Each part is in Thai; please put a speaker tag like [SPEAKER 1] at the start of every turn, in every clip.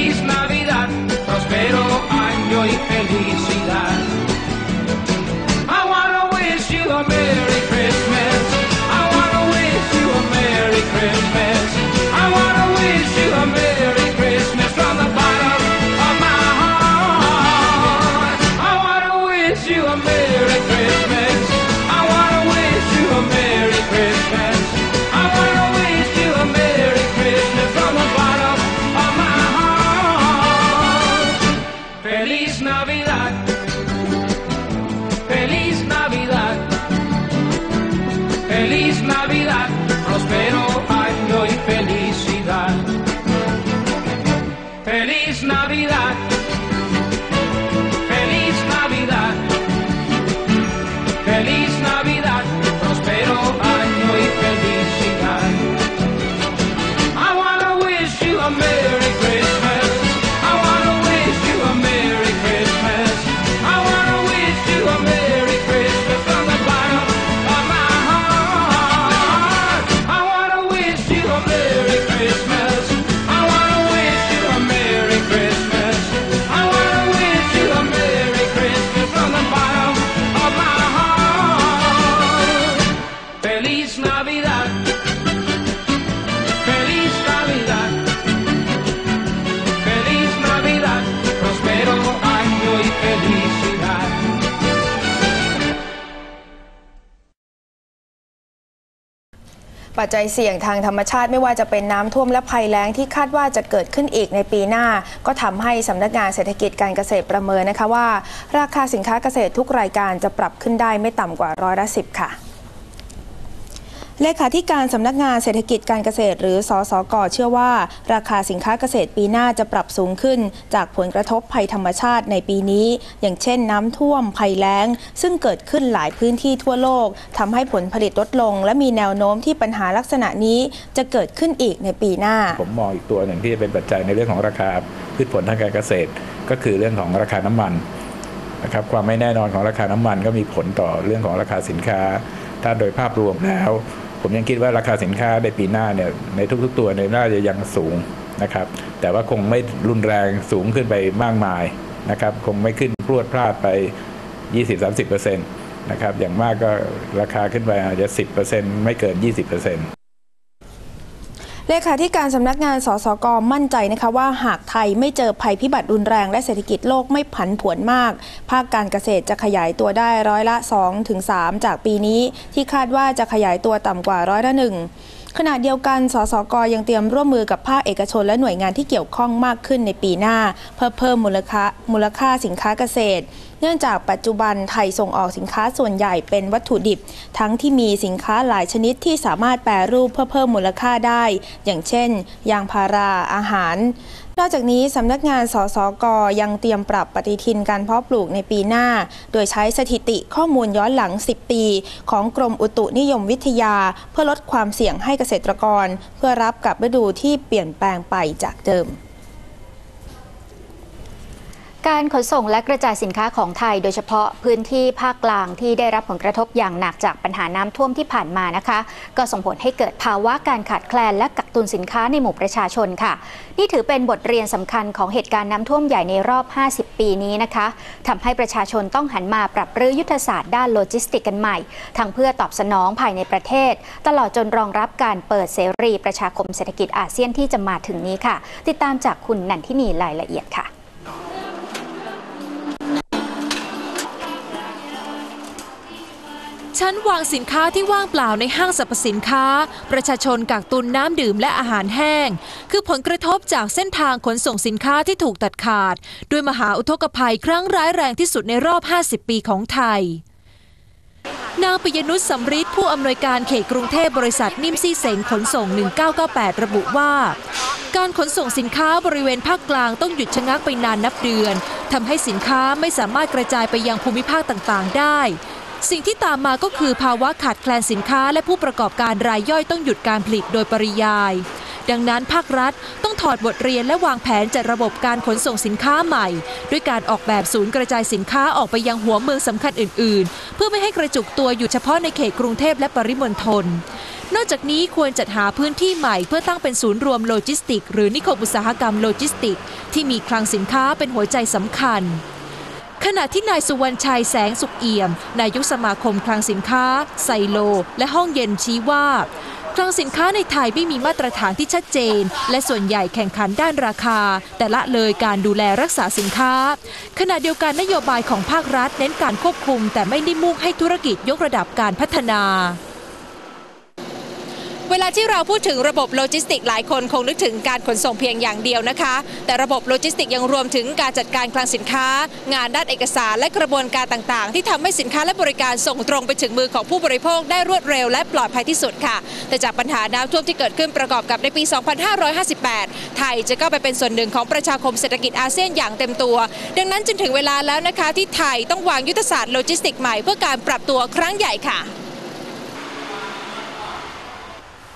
[SPEAKER 1] Feliz Navidad. Prospero año y felicidad. I wanna wish you a Merry Christmas. I wanna wish you a Merry Christmas. I wanna wish you a Merry Christmas from the bottom of my heart. I wanna wish you a Merry Christmas.
[SPEAKER 2] ปัจจัยเสี่ยงทางธรรมชาติไม่ว่าจะเป็นน้ำท่วมและภัยแล้งที่คาดว่าจะเกิดขึ้นอีกในปีหน้า ก็ทำให้สำนักงานเศรษฐกิจการเกษตรประเมินนะคะว่า ราคาสินค้าเกษตรทุกรายการจะปรับขึ้นได้ไม่ต่ำกว่าร้อยละสิบค่ะ เลขาธิการสำนักงานเศรษฐกิจการเกษตร หรือ สสก เชื่อว่า ราคาสินค้าเกษตรปีหน้าจะปรับสูงขึ้น จากผลกระทบภัยธรรมชาติในปีนี้ อย่างเช่นน้ำท่วม ภัยแล้ง ซึ่งเกิดขึ้นหลายพื้นที่ทั่วโลกทำให้ผลผลิตลดลง และมีแนวโน้มที่ปัญหาลักษณะนี้จะเกิดขึ้นอีกในปีหน้า
[SPEAKER 3] ผมมองอีกตัวหนึ่งที่จะเป็นปัจจัยในเรื่องของราคาพืชผลทางการเกษตร ก็คือเรื่องของราคาน้ำมันนะครับความไม่แน่นอนของราคาน้ำมันก็มีผลต่อเรื่องของราคาสินค้าถ้าโดยภาพรวมแล้ว ผมยังคิดว่าราคาสินค้าในปีหน้าเนี่ยในทุกๆ ตัวในหน่าจะยังสูงนะครับ แต่ว่าคงไม่รุนแรงสูงขึ้นไปมากมายนะครับ คงไม่ขึ้นพรวดพลาดไป 20-30%นะครับ อย่างมากก็ราคาขึ้นไปอาจจะ 10%ไม่เกิน 20%
[SPEAKER 2] เลขาธิการสำนักงานสสกมั่นใจนะคะว่าหากไทยไม่เจอภัยพิบัติรุนแรงและเศรษฐกิจโลกไม่ผันผวนมาก ภาคการเกษตรจะขยายตัวได้ร้อยละ 2-3ถึง3จากปีนี้ ที่คาดว่าจะขยายตัวต่ำกว่าร้อยละหนึ่ง ขณะเดียวกัน สสกยังเตรียมร่วมมือกับภาคเอกชนและหน่วยงานที่เกี่ยวข้องมากขึ้นในปีหน้า เพื่อเพิ่มมูลค่ามูลค่าสินค้าเกษตร เนื่องจากปัจจุบันไทยส่งออกสินค้าส่วนใหญ่เป็นวัตถุดิบ ทั้งที่มีสินค้าหลายชนิดที่สามารถแปรรูปเพื่อเพิ่มมูลค่าได้ อย่างเช่น ยางพาราอาหาร นอกจากนี้สำนักงานสสกยังเตรียมปรับปฏิทินการเพาะปลูกในปีหน้า โดยใช้สถิติข้อมูลย้อนหลัง 10 ปี ของกรมอุตุนิยมวิทยา เพื่อลดความเสี่ยงให้เกษตรกร เพื่อรับกับฤดูที่เปลี่ยนแปลงไปจากเดิม
[SPEAKER 4] การขนส่งและกระจายสินค้าของไทย โดยเฉพาะพื้นที่ภาคกลางที่ได้รับผลกระทบอย่างหนักจากปัญหาน้ำท่วมที่ผ่านมานะคะ ก็ส่งผลให้เกิดภาวะการขาดแคลนและกักตุนสินค้าในหมู่ประชาชนค่ะ นี่ถือเป็นบทเรียนสำคัญของเหตุการณ์น้ำท่วมใหญ่ในรอบ 50 ปีนี้นะคะทำให้ประชาชนต้องหันมาปรับรื้อยุทธศาสตร์ด้านโลจิสติกกันใหม่ ทั้งเพื่อตอบสนองภายในประเทศ ตลอดจนรองรับการเปิดเสรีประชาคมเศรษฐกิจอาเซียนที่จะมาถึงนี้ค่ะ ติดตามจากคุณนันทินีรายละเอียดค่ะ
[SPEAKER 5] ชั้นวางสินค้าที่ว่างเปล่าในห้างสรรพสินค้า ประชาชนกักตุนน้ำดื่มและอาหารแห้ง คือผลกระทบจากเส้นทางขนส่งสินค้าที่ถูกตัดขาด ด้วยมหาอุทกภัยครั้งร้ายแรงที่สุดในรอบ 50 ปีของไทย นางปิยนุชสำริดผู้อำนวยการเขตกรุงเทพบริษัทนิ่มซี่เสงขนส่ง 1998 ระบุว่าการขนส่งสินค้าบริเวณภาคกลางต้องหยุดชะงักไปนานนับเดือนทำให้สินค้าไม่สามารถกระจายไปยังภูมิภาคต่างๆ ได้ สิ่งที่ตามมาก็คือภาวะขาดแคลนสินค้าและผู้ประกอบการรายย่อยต้องหยุดการผลิตโดยปริยาย ดังนั้นภาครัฐต้องถอดบทเรียนและวางแผนจัดระบบการขนส่งสินค้าใหม่ ด้วยการออกแบบศูนย์กระจายสินค้าออกไปยังหัวเมืองสำคัญอื่น ๆ เพื่อไม่ให้กระจุกตัวอยู่เฉพาะในเขตกรุงเทพและปริมณฑลนอกจากนี้ควรจัดหาพื้นที่ใหม่เพื่อตั้งเป็นศูนย์รวมโลจิสติก หรือนิคมอุตสาหกรรมโลจิสติก ที่มีคลังสินค้าเป็นหัวใจสำคัญ ขณะที่นายสุวรรณชัยแสงสุขเอี่ยม นายกสมาคมคลังสินค้า ไซโล และห้องเย็นชี้ว่าคลังสินค้าในไทยไม่มีมาตรฐานที่ชัดเจน และส่วนใหญ่แข่งขันด้านราคา แต่ละเลยการดูแลรักษาสินค้า ขณะเดียวกันนโยบายของภาครัฐ เน้นการควบคุม แต่ไม่ได้มุ่งให้ธุรกิจยกระดับการพัฒนา เวลาที่เราพูดถึงระบบโลจิสติกหลายคนคงนึกถึงการขนส่งเพียงอย่างเดียวนะคะ แต่ระบบโลจิสติกยังรวมถึงการจัดการคลังสินค้า งานด้านเอกสารและกระบวนการต่างๆ ที่ทำให้สินค้าและบริการส่งตรงไปถึงมือของผู้บริโภคได้รวดเร็วและปลอดภัยที่สุดค่ะ แต่จากปัญหาน้ำท่วมที่เกิดขึ้นประกอบกับในปี 2558 ไทยจะก้าวไปเป็นส่วนหนึ่งของประชาคมเศรษฐกิจอาเซียนอย่างเต็มตัว ดังนั้นจึงถึงเวลาแล้วนะคะที่ไทยต้องวางยุทธศาสตร์โลจิสติกใหม่เพื่อการปรับตัวครั้งใหญ่ค่ะ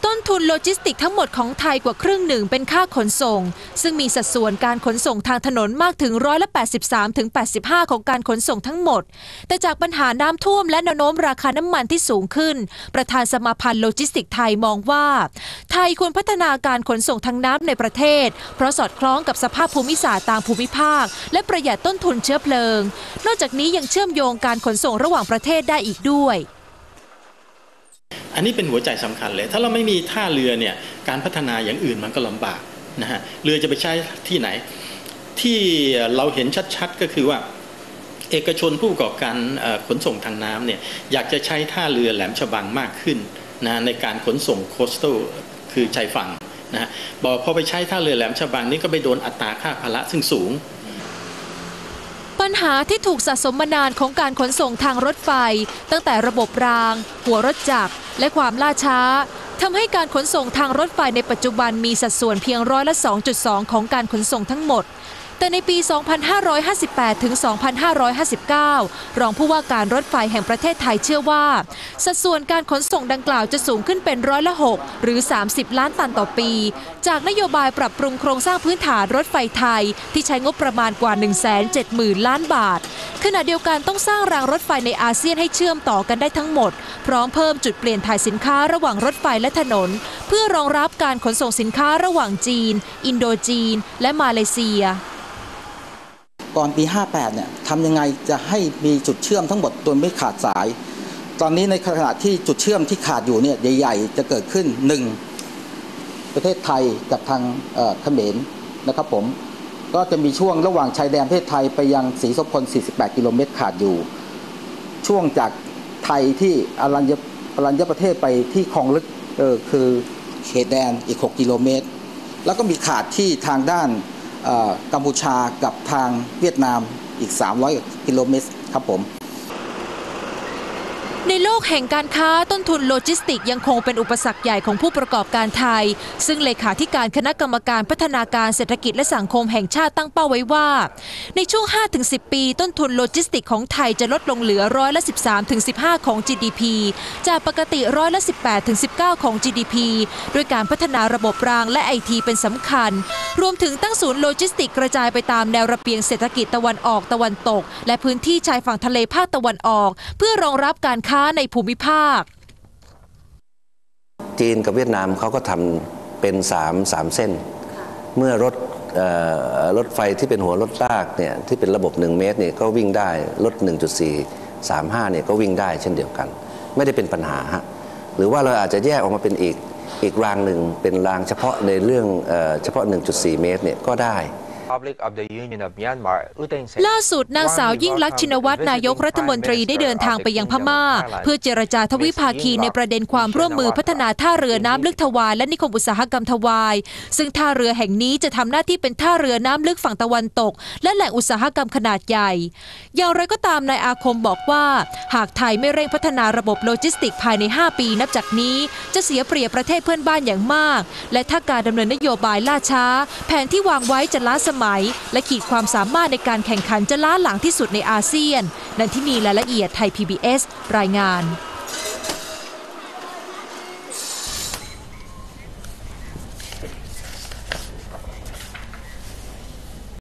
[SPEAKER 5] ต้น ทุนโลจิสติกทั้งหมดของไทยกว่าครึ่งหนึ่งเป็นค่าขนส่ง ซึ่งมีสัดส่วนการขนส่งทางถนนมากถึงร้อยละ83ถึง85 ของการขนส่งทั้งหมด แต่จากปัญหาน้ำท่วมและแนวโน้มราคาน้ำมันที่สูงขึ้น ประธานสมาพันธ์โลจิสติกไทยมองว่า ไทยควรพัฒนาการขนส่งทางน้ำในประเทศ เพราะสอดคล้องกับสภาพภูมิศาสตร์ตามภูมิภาค และประหยัดต้นทุนเชื้อเพลิง นอกจากนี้ยังเชื่อมโยงการขนส่งระหว่างประเทศได้อีกด้วย
[SPEAKER 6] อันนี้เป็นหัวใจสำคัญเลย ถ้าเราไม่มีท่าเรือเนี่ยการพัฒนาอย่างอื่นมันก็ลำบากนะฮะเรือจะไปใช้ที่ไหน ที่เราเห็นชัดๆก็คือว่า เอกชนผู้ประกอบการขนส่งทางน้ำเนี่ยอยากจะใช้ท่าเรือแหลมฉบังมากขึ้นนะในการขนส่งโคส t a l คือชายฝั่งนะบอกพอไปใช้ท่าเรือแหลมฉบังนี่ก็ไปโดนอัตราค่าภาระซึ่งสูง
[SPEAKER 5] ปัญหาที่ถูกสะสมมานานของการขนส่งทางรถไฟ ตั้งแต่ระบบราง หัวรถจักร และความล่าช้าทำให้การขนส่งทางรถไฟในปัจจุบันมีสัดส่วนเพียงร้อยละ 2.2 ของการขนส่งทั้งหมด แต่ในปี 2558 ถึง 2559 รองผู้ว่าการรถไฟแห่งประเทศไทยเชื่อว่า สัดส่วนการขนส่งดังกล่าวจะสูงขึ้นเป็นร้อยละ 6 หรือ 30 ล้านตันต่อปี จากนโยบายปรับปรุงโครงสร้างพื้นฐานรถไฟไทย ที่ใช้งบประมาณกว่า 170,000 ล้านบาท ขณะเดียวกันต้องสร้างรางรถไฟในอาเซียนให้เชื่อมต่อกันได้ทั้งหมด พร้อมเพิ่มจุดเปลี่ยนถ่ายสินค้าระหว่างรถไฟและถนน เพื่อรองรับการขนส่งสินค้าระหว่างจีน อินโดจีน และมาเลเซีย
[SPEAKER 7] ก่อนปี 58 เนี่ยทำยังไงจะให้มีจุดเชื่อมทั้งหมดโดยไม่ขาดสาย ตอนนี้ในขณะที่จุดเชื่อมที่ขาดอยู่เนี่ยใหญ่ ๆ จะเกิดขึ้น 1. ประเทศไทยกับทางเขมรนะครับผมก็จะมีช่วงระหว่างชายแดนประเทศไทยไปยังศรีสพล 48 กิโลเมตรขาดอยู่ ช่วงจากไทยที่อรัญญอรัญญประเทศไปที่คลองลึกเออคือเขตแดนอีก 6 กิโลเมตร แล้วก็มีขาดที่ทางด้าน กัมพูชากับทางเวียดนามอีก 300 กิโลเมตรครับผม
[SPEAKER 5] ในโลกแห่งการค้าต้นทุนโลจิสติกยังคงเป็นอุปสรรคใหญ่ของผู้ประกอบการไทย ซึ่งเลขาธิการคณะกรรมการพัฒนาการเศรษฐกิจและสังคมแห่งชาติตั้งเป้าไว้ว่า ในช่วง 5-10 ปี ต้นทุนโลจิสติกของไทยจะลดลงเหลือร้อยละ 13-15 ของ GDP จากปกติร้อยละ 18-19 ของ GDP ด้วยการพัฒนาระบบรางและไอทีเป็นสำคัญ รวมถึงตั้งศูนย์โลจิสติกกระจายไปตามแนวระเบียงเศรษฐกิจตะวันออกตะวันตก และพื้นที่ชายฝั่งทะเลภาคตะวันออก เพื่อรองรับการค้าในภูมิภาค
[SPEAKER 8] จีนกับเวียดนามเขาก็ทำเป็น3 3เส้น เมื่อรถรถไฟที่เป็นหัวรถลากเนี่ยที่เป็นระบบ 1 เมตรเนี่ยก็วิ่งได้รถ 1.4 35เนี่ยก็วิ่งได้เช่นเดียวกัน ไม่ได้เป็นปัญหาฮะหรือว่าเราอาจจะแยกออกมาเป็นอีกอีกรางหนึ่งเป็นรางเฉพาะในเรื่องเออเฉพาะ 1.4 เมตรเนี่ยก็ได้
[SPEAKER 9] Republic of the Union of Myanmar อุตินเซน
[SPEAKER 5] ล่าสุดนางสาวยิ่งลักษณ์ชินวัตรนายกรัฐมนตรีได้เดินทางไปยังพม่า เพื่อเจรจาทวิภาคีในประเด็นความร่วมมือพัฒนาท่าเรือน้ำลึกทวายและนิคมอุตสาหกรรมทวาย ซึ่งท่าเรือแห่งนี้จะทำหน้าที่เป็นท่าเรือน้ำลึกฝั่งตะวันตก และแหล่งอุตสาหกรรมขนาดใหญ่ อย่างไรก็ตามนายอาคมบอกว่า หากไทยไม่เร่งพัฒนาระบบโลจิสติกภายใน 5 ปี นับจากนี้ จะเสียเปรียบประเทศเพื่อนบ้านอย่างมาก และถ้าการดำเนินนโยบายล่าช้า แผนที่วางไว้จะล้าสมัย และขีดความสามารถในการแข่งขันจะล้าหลังที่สุดในอาเซียน นันทินีรายละเอียดไทย PBS รายงาน